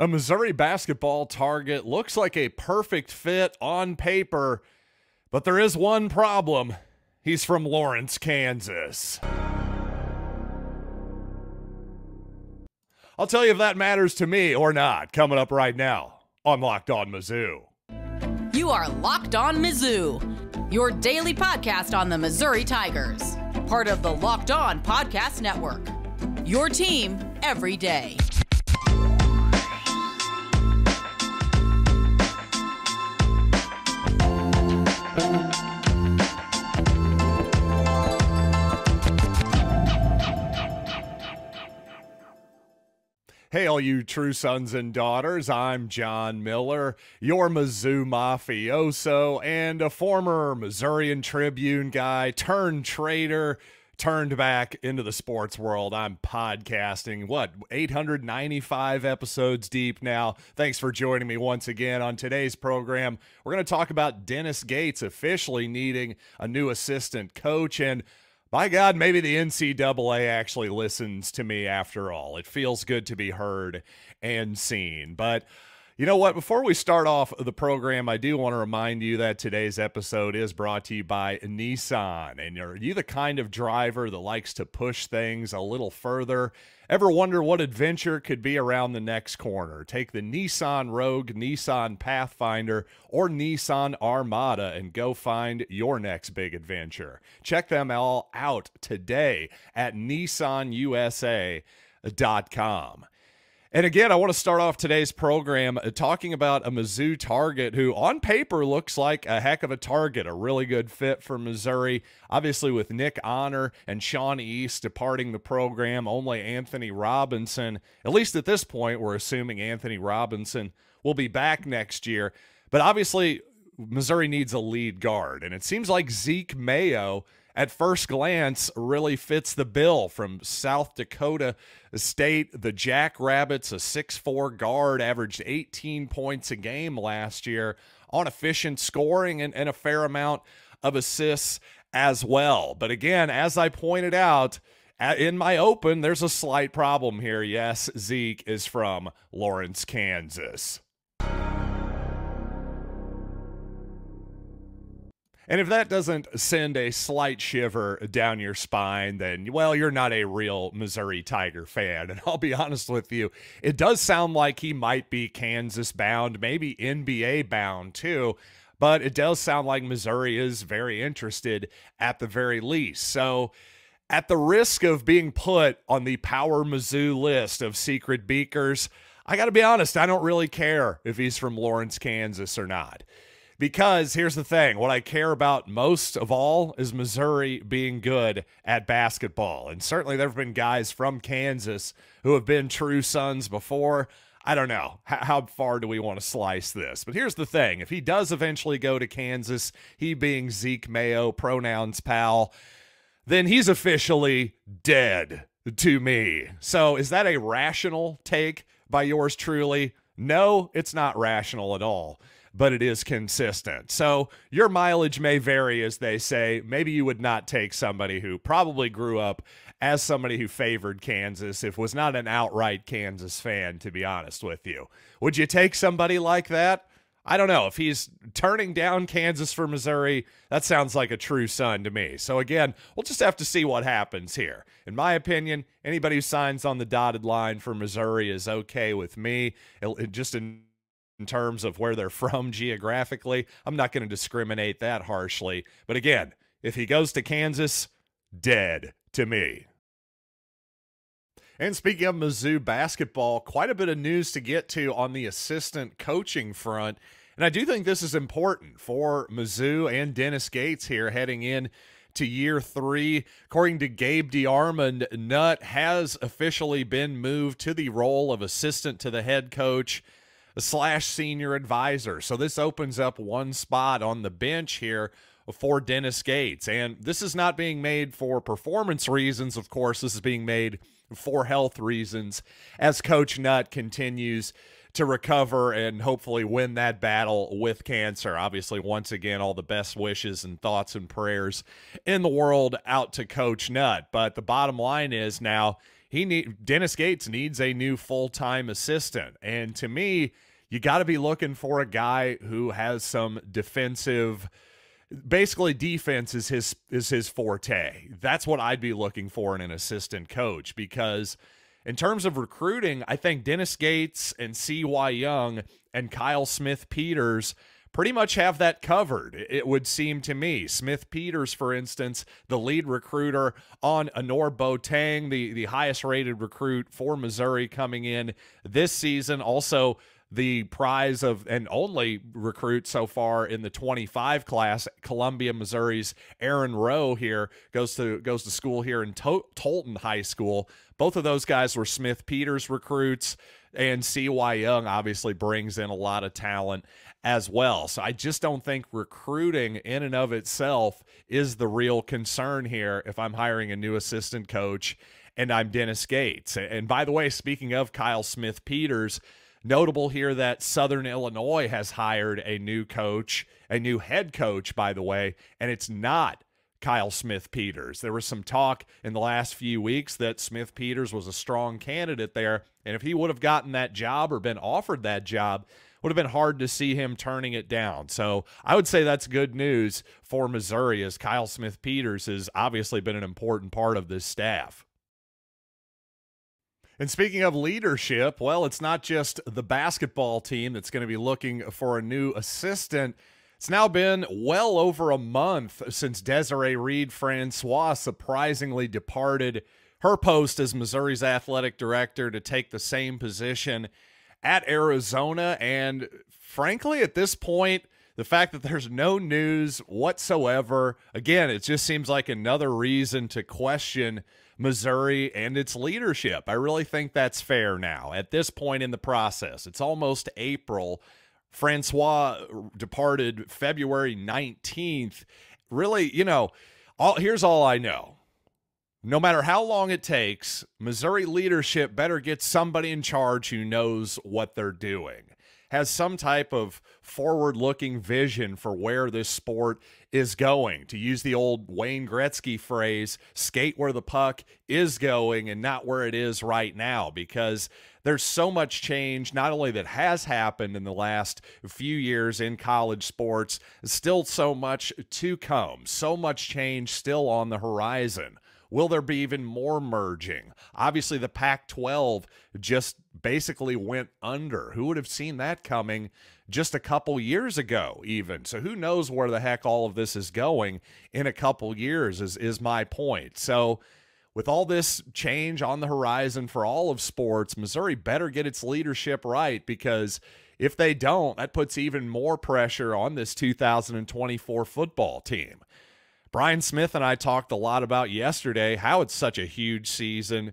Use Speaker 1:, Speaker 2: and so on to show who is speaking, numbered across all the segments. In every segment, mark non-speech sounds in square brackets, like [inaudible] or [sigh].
Speaker 1: A Missouri basketball target looks like a perfect fit on paper, but there is one problem. He's from Lawrence, Kansas. I'll tell you if that matters to me or not coming up right now on Locked On Mizzou.
Speaker 2: You are Locked On Mizzou, your daily podcast on the Missouri Tigers, part of the Locked On Podcast Network. Your team every day.
Speaker 1: Hey, all you true sons and daughters, I'm John Miller, your Mizzou mafioso and a former Missourian Tribune guy turned trader, turned back into the sports world. I'm podcasting, what, 895 episodes deep now. Thanks for joining me once again on today's program. We're going to talk about Dennis Gates officially needing a new assistant coach and by God, maybe the NCAA actually listens to me after all. It feels good to be heard and seen. But you know what? Before we start off the program, I do want to remind you that today's episode is brought to you by Nissan. And are you the kind of driver that likes to push things a little further? Ever wonder what adventure could be around the next corner? Take the Nissan Rogue, Nissan Pathfinder, or Nissan Armada and go find your next big adventure. Check them all out today at nissanusa.com. And again, I want to start off today's program uh, talking about a Mizzou target who, on paper, looks like a heck of a target, a really good fit for Missouri. Obviously, with Nick Honor and Sean East departing the program, only Anthony Robinson, at least at this point, we're assuming Anthony Robinson will be back next year. But obviously, Missouri needs a lead guard, and it seems like Zeke Mayo at first glance really fits the bill from South Dakota State. The Jackrabbits, a six-four guard, averaged 18 points a game last year on efficient scoring and, and a fair amount of assists as well. But again, as I pointed out, in my open, there's a slight problem here. Yes, Zeke is from Lawrence, Kansas. And if that doesn't send a slight shiver down your spine, then, well, you're not a real Missouri Tiger fan. And I'll be honest with you, it does sound like he might be Kansas bound, maybe NBA bound too. But it does sound like Missouri is very interested at the very least. So, at the risk of being put on the Power Mizzou list of secret beakers, I got to be honest, I don't really care if he's from Lawrence, Kansas or not. Because here's the thing what I care about most of all is Missouri being good at basketball. And certainly there have been guys from Kansas who have been true sons before. I don't know. How far do we want to slice this? But here's the thing if he does eventually go to Kansas, he being Zeke Mayo, pronouns pal, then he's officially dead to me. So is that a rational take by yours truly? No, it's not rational at all but it is consistent. So your mileage may vary, as they say. Maybe you would not take somebody who probably grew up as somebody who favored Kansas, if was not an outright Kansas fan, to be honest with you. Would you take somebody like that? I don't know. If he's turning down Kansas for Missouri, that sounds like a true son to me. So, again, we'll just have to see what happens here. In my opinion, anybody who signs on the dotted line for Missouri is okay with me. It, it just in in terms of where they're [laughs] from geographically. I'm not going to discriminate that harshly. But again, if he goes to Kansas, dead to me. And speaking of Mizzou basketball, quite a bit of news to get to on the assistant coaching front. And I do think this is important for Mizzou and Dennis Gates here heading in to year three. According to Gabe DeArmond, Nutt has officially been moved to the role of assistant to the head coach slash senior advisor. So this opens up one spot on the bench here for Dennis Gates. And this is not being made for performance reasons, of course. This is being made for health reasons as Coach Nutt continues to recover and hopefully win that battle with cancer. Obviously, once again, all the best wishes and thoughts and prayers in the world out to Coach Nutt. But the bottom line is now he need Dennis Gates needs a new full-time assistant. And to me, you got to be looking for a guy who has some defensive basically defense is his is his forte. That's what I'd be looking for in an assistant coach because in terms of recruiting, I think Dennis Gates and CY Young and Kyle Smithpeters pretty much have that covered, it would seem to me. Smithpeters, for instance, the lead recruiter on Annor Boateng, the, the highest rated recruit for Missouri coming in this season. Also, the prize of and only recruit so far in the 25 class columbia missouri's aaron rowe here goes to goes to school here in to- tolton high school. Both of those guys were smithpeters recruits and cy young obviously brings in a lot of talent as well. So i just don't think recruiting in and of itself is the real concern here if i'm hiring a new assistant coach and i'm dennis gates. And by the way speaking of kyle smithpeters Notable here that Southern Illinois has hired a new coach, a new head coach, by the way, and it's not Kyle Smithpeters. There was some talk in the last few weeks that Smithpeters was a strong candidate there, and if he would have gotten that job or been offered that job, would have been hard to see him turning it down. So I would say that's good news for Missouri, as Kyle Smithpeters has obviously been an important part of this staff. And speaking of leadership, well, it's not just the basketball team that's going to be looking for a new assistant. It's now been well over a month since Desiree Reed Francois surprisingly departed her post as Missouri's athletic director to take the same position at Arizona. And frankly, at this point, the fact that there's no news whatsoever, again, it just seems like another reason to question Missouri and its leadership. I really think that's fair now. At this point in the process, it's almost April. Francois departed February 19th. Really, you know, all here's all I know. No matter how long it takes, Missouri leadership better get somebody in charge who knows what they're doing has some type of forward looking vision for where this sport is going. To use the old Wayne Gretzky phrase, skate where the puck is going and not where it is right now, because there's so much change, not only that has happened in the last few years in college sports, still so much to come, so much change still on the horizon. Will there be even more merging? Obviously, the Pac 12 just basically went under. Who would have seen that coming just a couple years ago, even? So, who knows where the heck all of this is going in a couple years, is, is my point. So, with all this change on the horizon for all of sports, Missouri better get its leadership right because if they don't, that puts even more pressure on this 2024 football team. Brian Smith and I talked a lot about yesterday how it's such a huge season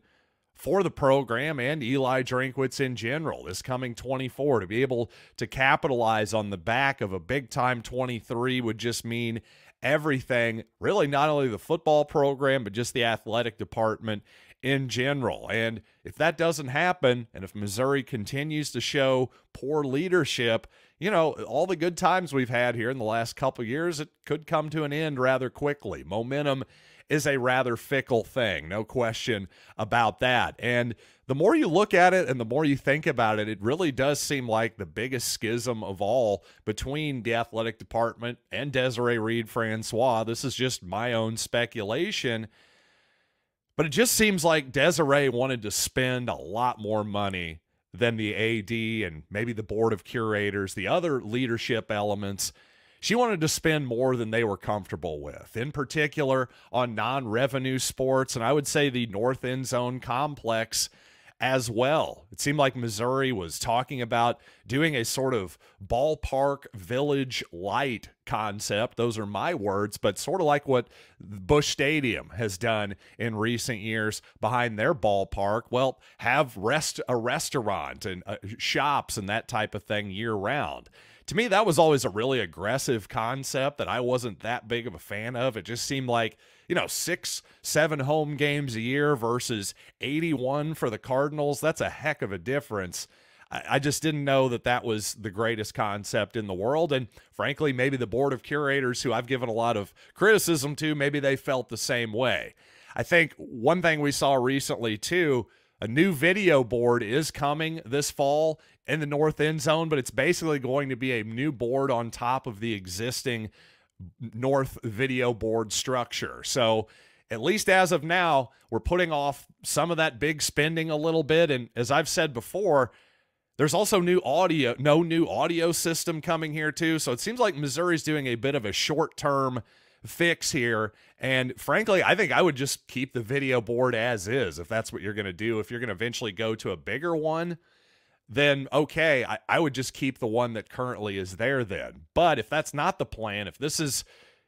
Speaker 1: for the program and Eli Drinkwitz in general this coming 24 to be able to capitalize on the back of a big time 23 would just mean everything. Really not only the football program but just the athletic department in general and if that doesn't happen and if Missouri continues to show poor leadership you know, all the good times we've had here in the last couple years, it could come to an end rather quickly. Momentum is a rather fickle thing, no question about that. And the more you look at it and the more you think about it, it really does seem like the biggest schism of all between the athletic department and Desiree Reed Francois. This is just my own speculation. But it just seems like Desiree wanted to spend a lot more money than the AD and maybe the board of curators, the other leadership elements. She wanted to spend more than they were comfortable with, in particular on non revenue sports. And I would say the North End Zone complex as well. It seemed like Missouri was talking about doing a sort of ballpark village light concept. Those are my words, but sort of like what Busch Stadium has done in recent years behind their ballpark. Well, have rest a restaurant and uh, shops and that type of thing year round to me that was always a really aggressive concept that I wasn't that big of a fan of. It just seemed like you know, six, seven home games a year versus 81 for the Cardinals. That's a heck of a difference. I, just didn't know that that was the greatest concept in the world. And frankly, maybe the board of curators, who I've given a lot of criticism to, maybe they felt the same way. I think one thing we saw recently too, a new video board is coming this fall in the north end zone, but it's basically going to be a new board on top of the existing north video board structure. So at least as of now, we're putting off some of that big spending a little bit. And as I've said before, there's also new audio, no new audio system coming here too. So it seems like Missouri's doing a bit of a short term fix here. And frankly, I think I would just keep the video board as is if that's what you're going to do. If you're going to eventually go to a bigger one, then okay, I, I would just keep the one that currently is there then. But if that's not the plan, if this is,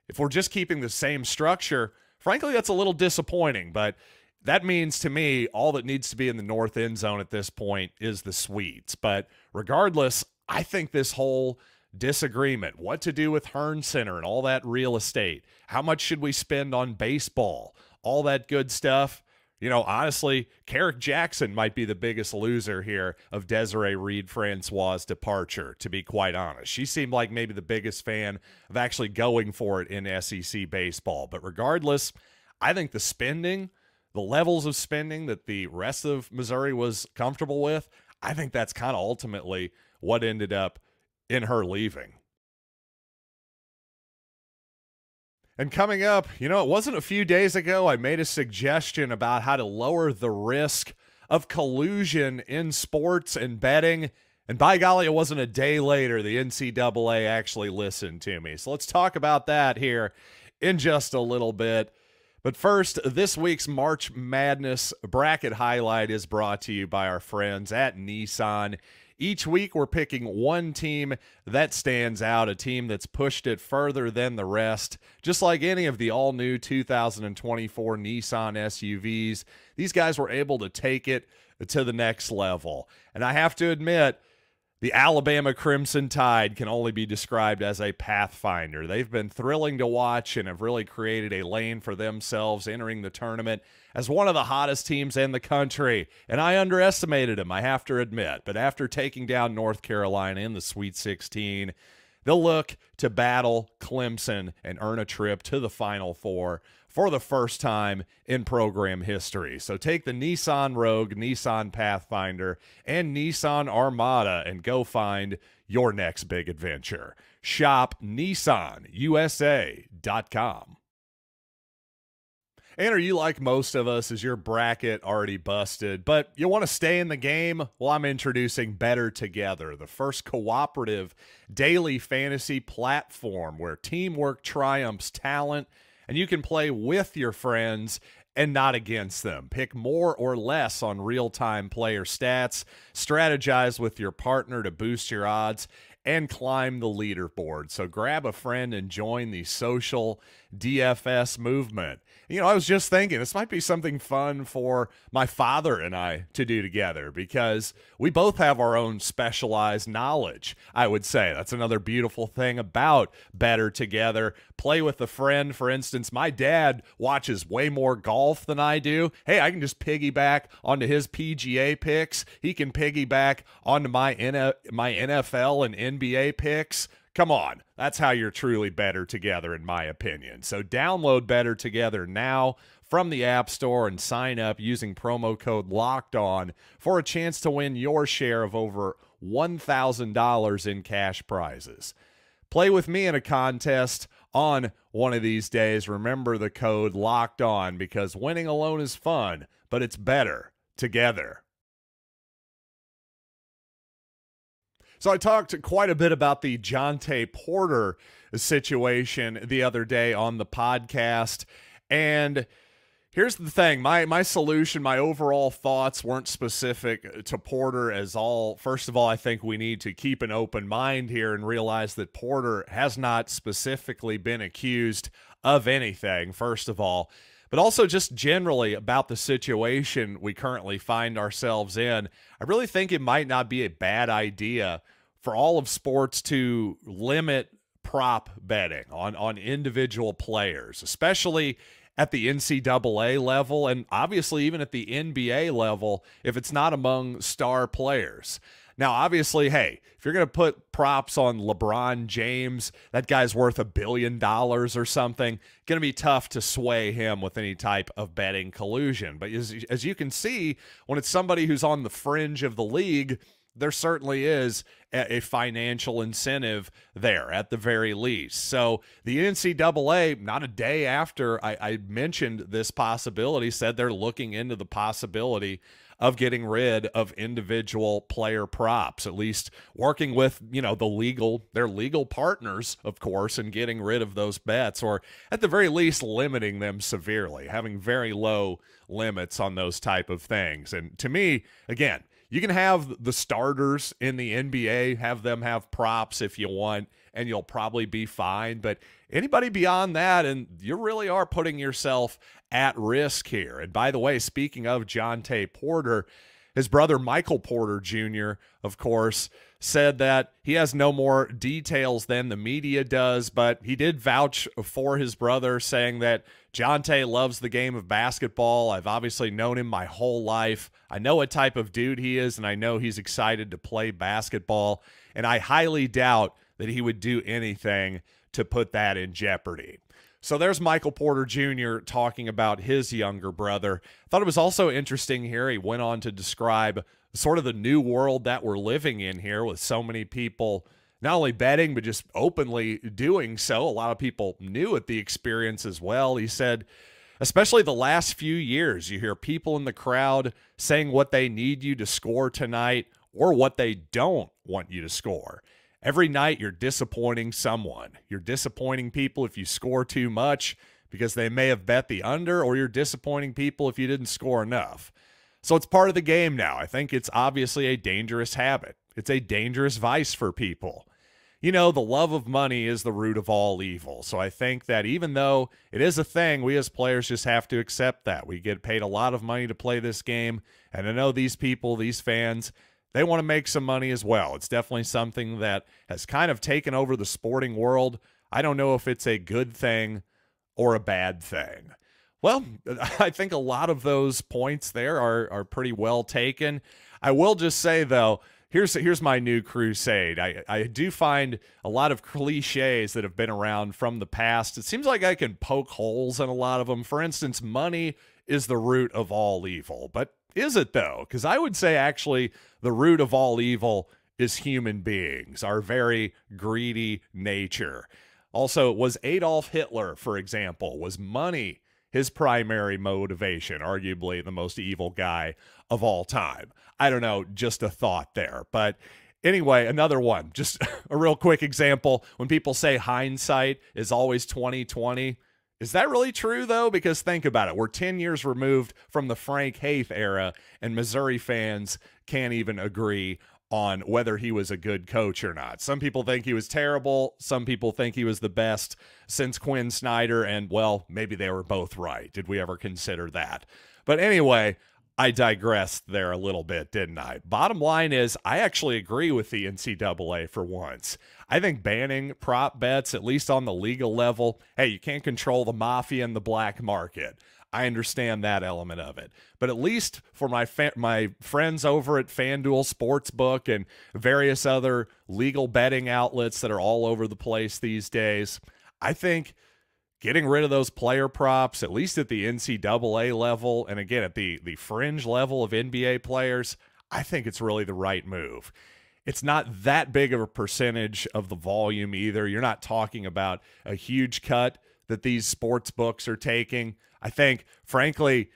Speaker 1: if we're just keeping the same structure, frankly, that's a little disappointing. But that means to me, all that needs to be in the north end zone at this point is the suites. But regardless, I think this whole disagreement, what to do with Hearnes Center and all that real estate, how much should we spend on baseball, all that good stuff. You know, honestly, Kerrick Jackson might be the biggest loser here of Desiree Reed Francois' departure, to be quite honest. She seemed like maybe the biggest fan of actually going for it in SEC baseball. But regardless, I think the spending, the levels of spending that the rest of Missouri was comfortable with, I think that's kind of ultimately what ended up in her leaving. And coming up, you know, it wasn't a few days ago I made a suggestion about how to lower the risk of collusion in sports and betting. And by golly, it wasn't a day later the NCAA actually listened to me. So let's talk about that here in just a little bit. But first, this week's March Madness bracket highlight is brought to you by our friends at Nissan. Each week, we're picking one team that stands out, a team that's pushed it further than the rest. Just like any of the all new 2024 Nissan SUVs, these guys were able to take it to the next level. And I have to admit, the Alabama Crimson Tide can only be described as a pathfinder. They've been thrilling to watch and have really created a lane for themselves entering the tournament as one of the hottest teams in the country. And I underestimated them, I have to admit. But after taking down North Carolina in the Sweet 16, they'll look to battle Clemson and earn a trip to the Final Four for the first time in program history. So take the Nissan Rogue, Nissan Pathfinder, and Nissan Armada and go find your next big adventure. Shop NissanUSA.com. And are you like most of us? Is your bracket already busted, but you want to stay in the game? Well, I'm introducing Bettor Together, the first cooperative daily fantasy platform where teamwork triumphs talent and you can play with your friends and not against them. Pick more or less on real time player stats, strategize with your partner to boost your odds, and climb the leaderboard. So grab a friend and join the social DFS movement. You know, I was just thinking this might be something fun for my father and I to do together because we both have our own specialized knowledge. I would say that's another beautiful thing about Bettor Together. Play with a friend. For instance, my dad watches way more golf than I do. Hey, I can just piggyback onto his PGA picks. He can piggyback onto my my NFL and NBA picks. Come on. That's how you're truly better together, in my opinion. So download Bettor Together now from the App Store and sign up using promo code Locked On for a chance to win your share of over $1,000 in cash prizes. Play with me in a contest on one of these days. Remember the code Locked On because winning alone is fun, but it's better together. So I talked quite a bit about the Jontay Porter situation the other day on the podcast. And here's the thing my my solution my overall thoughts weren't specific to porter as all first of all i think we need to keep an open mind here and realize that porter has not specifically been accused of anything first of all but also just generally about the situation we currently find ourselves in. I really think it might not be a bad idea for all of sports to limit prop betting on, on individual players, especially at the NCAA level and obviously even at the NBA level if it's not among star players. Now, obviously, hey, if you're going to put props on LeBron James, that guy's worth a billion dollars or something, going to be tough to sway him with any type of betting collusion. But as, as you can see, when it's somebody who's on the fringe of the league, there certainly is a, financial incentive there at the very least. So the NCAA, not a day after I, I mentioned this possibility, said they're looking into the possibility of getting rid of individual player props, at least working with, you know, the legal, their legal partners, of course, and getting rid of those bets, or at the very least limiting them severely, having very low limits on those type of things. And to me, again, you can have the starters in the NBA, have them have props if you want, and you'll probably be fine. But anybody beyond that, and you really are putting yourself at risk here. And by the way, speaking of Jontay Porter, his brother Michael Porter Jr., of course, said that he has no more details than the media does, but he did vouch for his brother, saying that Jontay loves the game of basketball. I've obviously known him my whole life. I know what type of dude he is, and I know he's excited to play basketball. And I highly doubt that he would do anything to put that in jeopardy. So there's Michael Porter Jr. talking about his younger brother. I thought it was also interesting here. He went on to describe sort of the new world that we're living in here with so many people not only betting, but just openly doing so. A lot of people knew at the experience as well. He said, especially the last few years, you hear people in the crowd saying what they need you to score tonight or what they don't want you to score. Every night, you're disappointing someone. You're disappointing people if you score too much because they may have bet the under, or you're disappointing people if you didn't score enough. So it's part of the game now. I think it's obviously a dangerous habit. It's a dangerous vice for people. You know, the love of money is the root of all evil. So I think that even though it is a thing, we as players just have to accept that. We get paid a lot of money to play this game. And I know these people, these fans, they want to make some money as well. It's definitely something that has kind of taken over the sporting world. I don't know if it's a good thing or a bad thing. Well, [laughs] I think a lot of those points there are are pretty well taken. I will just say though, here's here's my new crusade. I I do find a lot of cliches that have been around from the past. It seems like I can poke holes in a lot of them. For instance, money is the root of all evil. But is it though? Cuz I would say actually the root of all evil is human beings, our very greedy nature. Also, was Adolf Hitler, for example, was money his primary motivation, arguably the most evil guy of all time. I don't know, just a thought there. But anyway, another one, just [laughs] a real quick example. When people say hindsight is always 2020, is that really true though? Because think about it. We're 10 years removed from the Frank Haith era, and Missouri fans can't even agree on whether he was a good coach or not. Some people think he was terrible. Some people think he was the best since Quinn Snyder. And, well, maybe they were both right. Did we ever consider that? But anyway, I digressed there a little bit, didn't I? Bottom line is, I actually agree with the NCAA for once. I think banning prop bets, at least on the legal level, hey, you can't control the mafia and the black market. I understand that element of it. But at least for my fa- my friends over at FanDuel Sportsbook and various other legal betting outlets that are all over the place these days, I think getting rid of those player props, at least at the NCAA level, and again at the the fringe level of NBA players, I think it's really the right move. It's not that big of a percentage of the volume either. You're not talking about a huge cut that these sports books are taking. I think, frankly,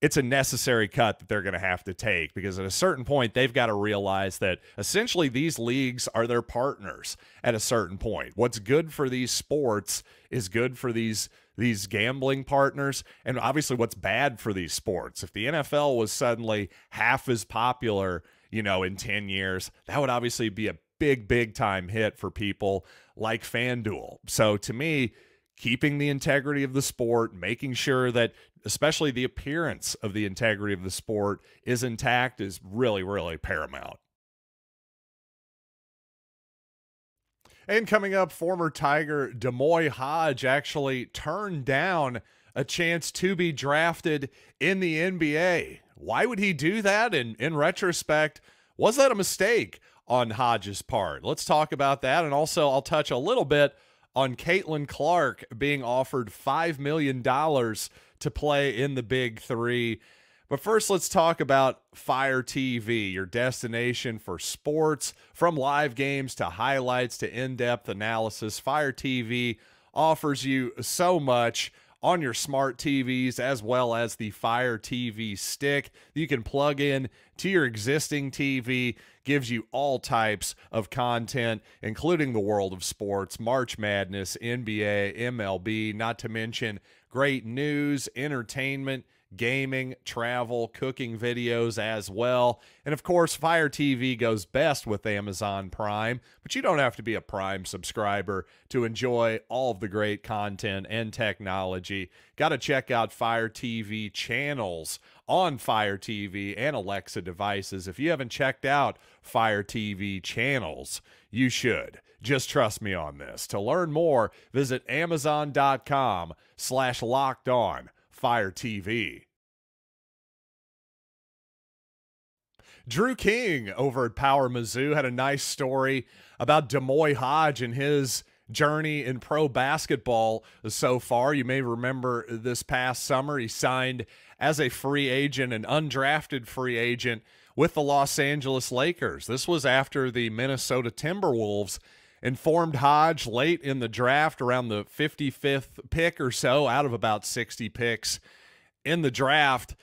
Speaker 1: it's a necessary cut that they're going to have to take because at a certain point they've got to realize that essentially these leagues are their partners at a certain point. What's good for these sports is good for these these gambling partners and obviously what's bad for these sports. If the NFL was suddenly half as popular you know in 10 years that would obviously be a big big time hit for people like FanDuel. So to me keeping the integrity of the sport, making sure that especially the appearance of the integrity of the sport is intact is really, really paramount. And coming up, former Tiger D'Moi Hodge actually turned down a chance to be drafted in the NBA. Why would he do that? And in retrospect, was that a mistake? on Hodges' part. Let's talk about that. And also, I'll touch a little bit on Caitlin Clark being offered $5 million to play in the Big Three. But first, let's talk about Fire TV, your destination for sports, from live games to highlights to in depth analysis. Fire TV offers you so much on your smart TVs as well as the Fire TV stick you can plug in to your existing TV. Gives you all types of content, including the world of sports, March Madness, NBA, MLB, not to mention great news, entertainment gaming, travel, cooking videos as well. And of course, Fire TV goes best with Amazon Prime, but you don't have to be a Prime subscriber to enjoy all of the great content and technology. Got to check out Fire TV channels on Fire TV and Alexa devices. If you haven't checked out Fire TV channels, you should. Just trust me on this. To learn more, visit amazon.com slash locked on Fire TV. Drew King over at Power Mizzou had a nice story about D'Moi Hodge and his journey in pro basketball so far. You may remember this past summer he signed as a free agent, an undrafted free agent with the Los Angeles Lakers. This was after the Minnesota Timberwolves informed Hodge late in the draft, around the 55th pick or so, out of about 60 picks in the draft,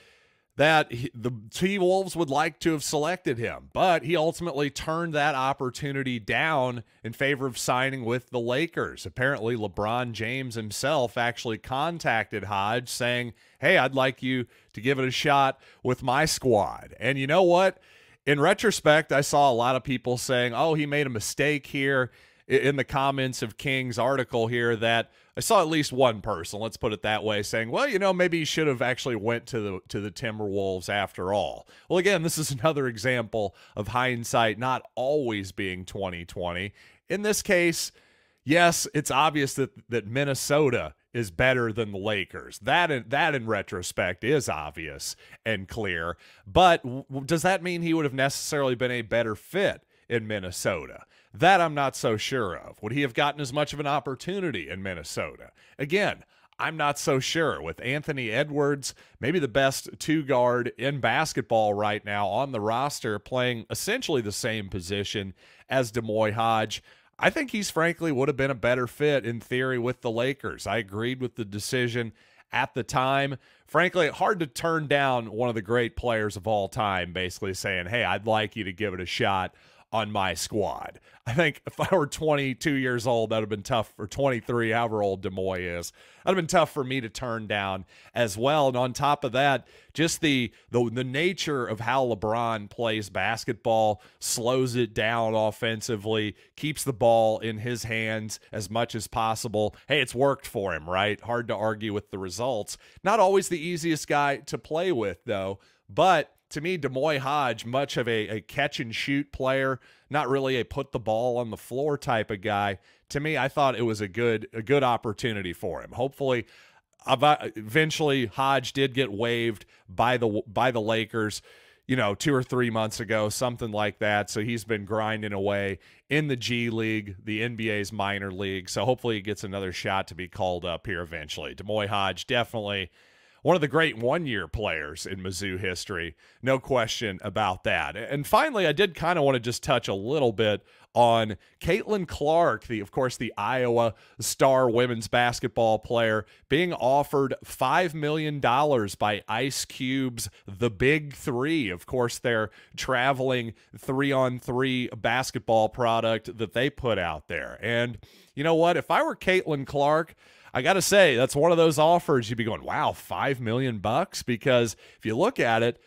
Speaker 1: that he, the T Wolves would like to have selected him, but he ultimately turned that opportunity down in favor of signing with the Lakers. Apparently, LeBron James himself actually contacted Hodge saying, Hey, I'd like you to give it a shot with my squad. And you know what? In retrospect, I saw a lot of people saying, Oh, he made a mistake here in the comments of King's article here that I saw at least one person, let's put it that way, saying, "Well, you know, maybe he should have actually went to the to the Timberwolves after all." Well, again, this is [laughs] another example of hindsight not always being 2020. In this case, yes, it's obvious that that Minnesota is better than the Lakers. That in, that in retrospect is obvious and clear. But w- does that mean he would have necessarily been a better fit in Minnesota? That I'm not so sure of. Would he have gotten as much of an opportunity in Minnesota? Again, I'm not so sure. With Anthony Edwards, maybe the best two guard in basketball right now on the roster, playing essentially the same position as D'Moi Hodge. I think he's frankly would have been a better fit in theory with the Lakers. I agreed with the decision at the time. Frankly, hard to turn down one of the great players of all time, basically saying, Hey, I'd like you to give it a shot on my squad. I think if I were 22 years old, that would have been tough for 23, however old D'Moi is. That'd have been tough for me to turn down as well. And on top of that, just the the, the nature of how LeBron plays basketball slows it down offensively, keeps the ball in his hands as much as possible. Hey, it's worked for him, right? Hard to argue with the results. Not always the easiest guy to play with, though, but to me, D'Moi Hodge, much of a, a catch and shoot player, not really a put the ball on the floor type of guy. To me, I thought it was a good a good opportunity for him. Hopefully, uh, eventually Hodge did get waived by the by the Lakers, you know, two or three months ago, something like that. So he's been grinding away in the G League, the NBA's minor league. So hopefully he gets another shot to be called up here eventually. D'Moi Hodge definitely one of the great one year players in Mizzou history. No question about that. And finally, I did kind of want to just touch a little bit on Caitlin Clark, the of course the Iowa star women's basketball player, being offered five million dollars by Ice Cube's The Big Three. Of course, their traveling three on three basketball product that they put out there. And you know what? If I were Caitlin Clark, I got to say, that's one of those offers you'd be going, wow, five million bucks? Because if you look at it,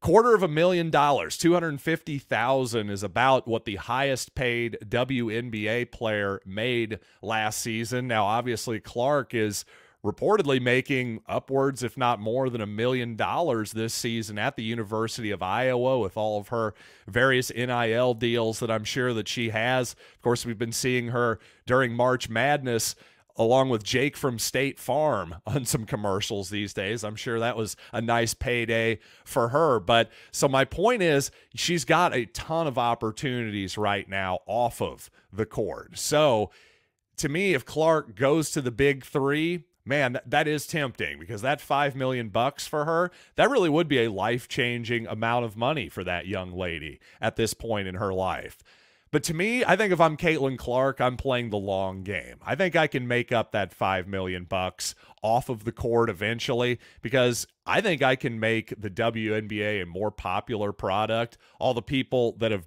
Speaker 1: quarter of a million dollars, 250,000 is about what the highest paid WNBA player made last season. Now, obviously, Clark is reportedly making upwards, if not more than a million dollars this season at the University of Iowa with all of her various NIL deals that I'm sure that she has. Of course, we've been seeing her during March Madness along with Jake from State Farm [laughs] on some commercials these days. I'm sure that was a nice payday for her. But so my point is, she's got a ton of opportunities right now off of the court. So to me, if Clark goes to the big three, man, that, is tempting because that five million bucks for her, that really would be a life changing amount of money for that young lady at this point in her life. But to me, I think if I'm Caitlin Clark, I'm playing the long game. I think I can make up that five million bucks off of the court eventually because I think I can make the WNBA a more popular product. All the people that have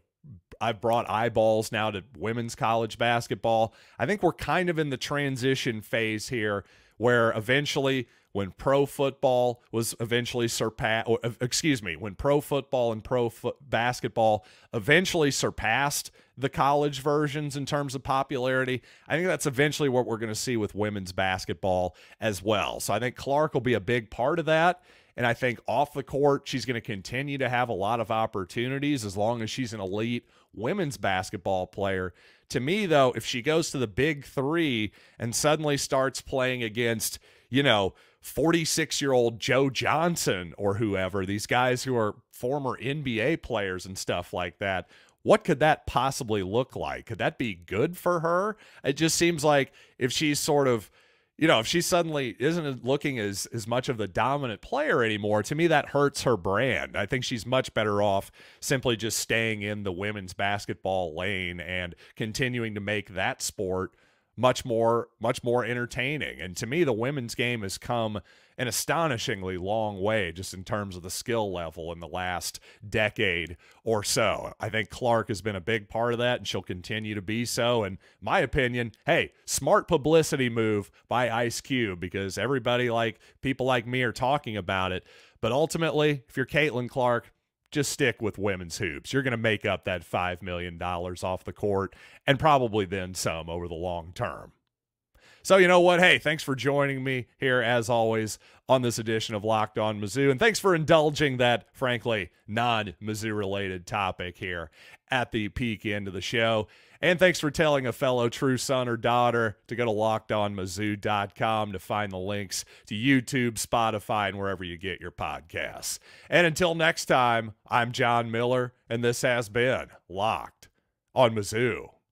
Speaker 1: I've brought eyeballs now to women's college basketball. I think we're kind of in the transition phase here where eventually when pro football was eventually surpassed or uh, excuse me when pro football and pro fo- basketball eventually surpassed the college versions in terms of popularity i think that's eventually what we're going to see with women's basketball as well. So i think clark will be a big part of that and i think off the court she's going to continue to have a lot of opportunities as long as she's an elite women's basketball player. To me, though, if she goes to the big three and suddenly starts playing against, you know, 46 year old Joe Johnson or whoever, these guys who are former NBA players and stuff like that, what could that possibly look like? Could that be good for her? It just seems like if she's sort of you know, if she suddenly isn't looking as as much of the dominant player anymore, to me that hurts her brand. I think she's much better off simply just staying in the women's basketball lane and continuing to make that sport much more much more entertaining. And to me the women's game has come an astonishingly long way just in terms of the skill level in the last decade or so. I think Clark has been a big part of that and she'll continue to be so. And my opinion, hey, smart publicity move by Ice Cube because everybody like people like me are talking about it. But ultimately, if you're Caitlin Clark, just stick with women's hoops. You're going to make up that $5 million off the court and probably then some over the long term. So, you know what? Hey, thanks for joining me here, as always, on this edition of Locked On Mizzou. And thanks for indulging that, frankly, non Mizzou related topic here at the peak end of the show. And thanks for telling a fellow true son or daughter to go to lockedonmizzou.com to find the links to YouTube, Spotify, and wherever you get your podcasts. And until next time, I'm John Miller, and this has been Locked on Mizzou.